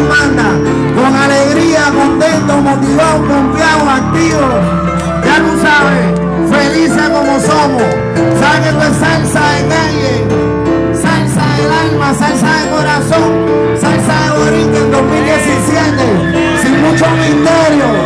Manda, con alegría, contento, motivado, confiado, activo. Ya tú sabes, felices como somos. Sabes que es salsa de calle, salsa del alma, salsa de corazón, salsa de origen 2017, sin mucho misterio.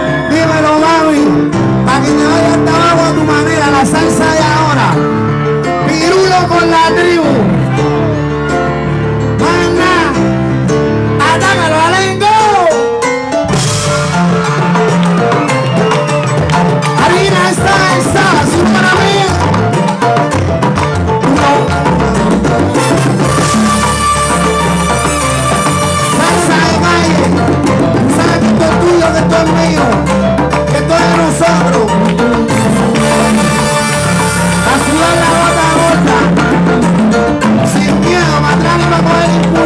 atrás my mamãe,